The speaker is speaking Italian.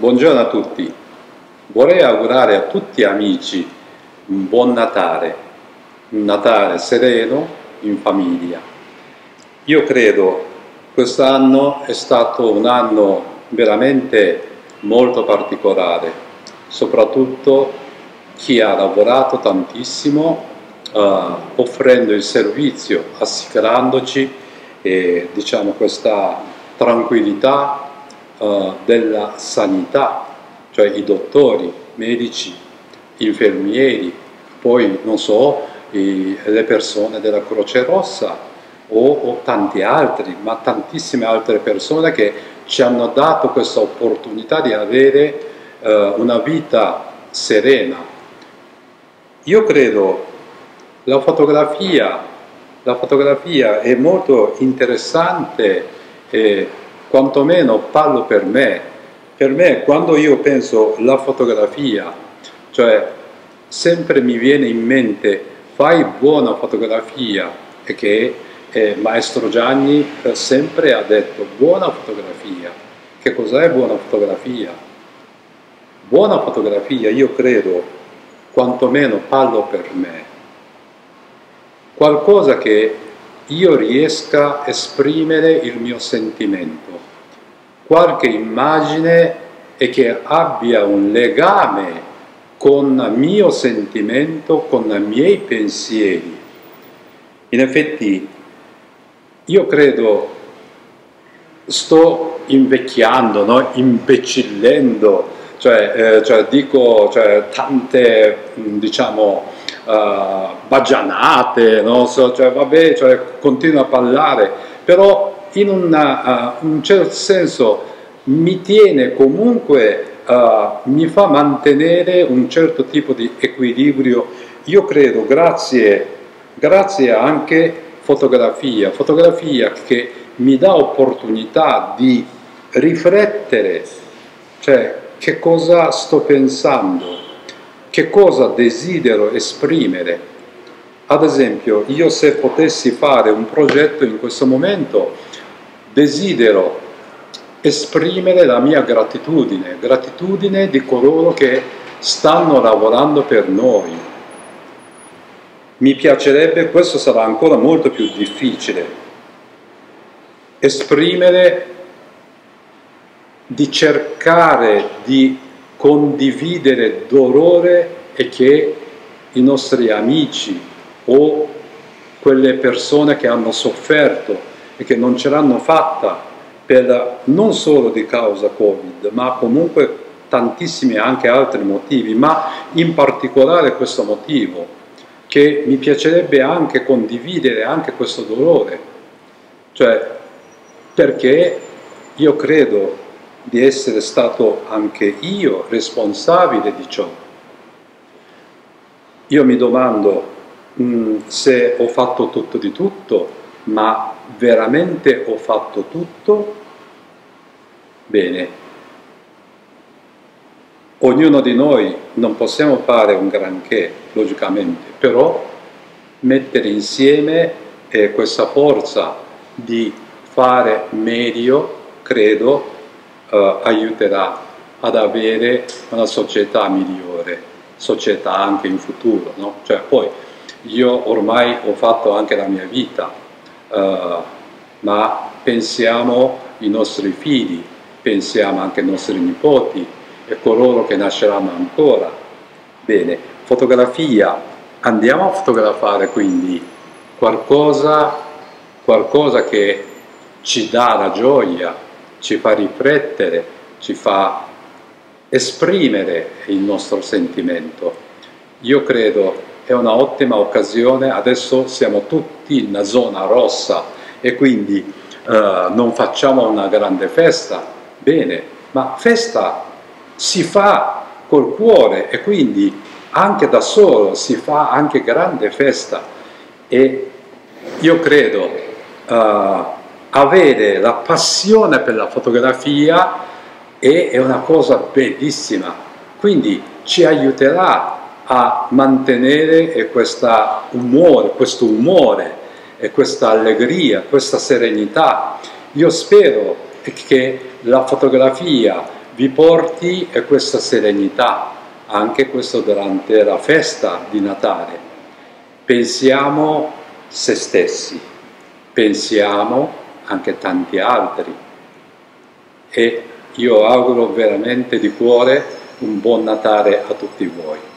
Buongiorno a tutti. Vorrei augurare a tutti amici un buon Natale, un Natale sereno in famiglia. Io credo quest'anno è stato un anno veramente molto particolare, soprattutto chi ha lavorato tantissimo uh, offrendo il servizio, assicurandoci eh, diciamo, questa tranquillità uh, della sanità, cioè i dottori, medici, infermieri, poi non so, i, le persone della Croce Rossa o, o tanti altri, ma tantissime altre persone che ci hanno dato questa opportunità di avere uh, una vita serena. Io credo la fotografia, la fotografia è molto interessante e quantomeno parlo per me. Per me quando io penso alla fotografia, cioè sempre mi viene in mente fai buona fotografia e che eh, Maestro Gianni sempre ha detto buona fotografia. Che cos'è buona fotografia? Buona fotografia, io credo, quantomeno parlo per me, qualcosa che io riesca a esprimere il mio sentimento, qualche immagine e che abbia un legame con il mio sentimento, con i miei pensieri. In effetti io credo sto invecchiando, no? imbecillendo, cioè, eh, cioè dico cioè, tante diciamo uh, baggianate, no? so, cioè, vabbè, cioè, continua a parlare, però in una, uh, un certo senso mi tiene comunque, uh, mi fa mantenere un certo tipo di equilibrio, io credo grazie, grazie anche fotografia, fotografia che mi dà opportunità di riflettere, cioè che cosa sto pensando, che cosa desidero esprimere. Ad esempio, io se potessi fare un progetto in questo momento, desidero esprimere la mia gratitudine, gratitudine di coloro che stanno lavorando per noi. Mi piacerebbe, questo sarà ancora molto più difficile, esprimere, di cercare di condividere dolore e che i nostri amici o quelle persone che hanno sofferto e che non ce l'hanno fatta per non solo di causa Covid, ma comunque tantissimi anche altri motivi, ma in particolare questo motivo, che mi piacerebbe anche condividere anche questo dolore, cioè perché io credo di essere stato anche io responsabile di ciò. Io mi domando mh, mm, se ho fatto tutto di tutto, ma veramente ho fatto tutto? Bene, ognuno di noi non possiamo fare un granché, logicamente, però mettere insieme eh, questa forza di fare meglio, credo, eh, aiuterà ad avere una società migliore, società anche in futuro. No? Cioè, poi io ormai ho fatto anche la mia vita, eh, ma pensiamo ai nostri figli, pensiamo anche ai nostri nipoti e coloro che nasceranno ancora. Bene, fotografia, andiamo a fotografare quindi qualcosa, qualcosa che ci dà la gioia, ci fa riflettere, ci fa esprimere il nostro sentimento. Io credo è un'ottima occasione, adesso siamo tutti in una zona rossa e quindi eh, non facciamo una grande festa, bene, ma festa si fa col cuore e quindi anche da solo si fa anche grande festa e io credo uh, avere la passione per la fotografia è una cosa bellissima, quindi ci aiuterà a mantenere questa umore, questo umore e questa allegria, questa serenità. Io spero che la fotografia vi porti questa serenità, anche questo durante la festa di Natale. Pensiamo se stessi, pensiamo anche tanti altri e io auguro veramente di cuore un buon Natale a tutti voi.